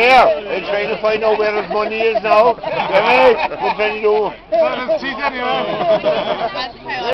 Where? They're trying to find out where his money is now. Yeah. What can do? Let's.